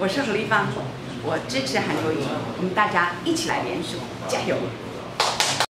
我是何丽芳，我支持韩卓云，我们大家一起来联手，加油。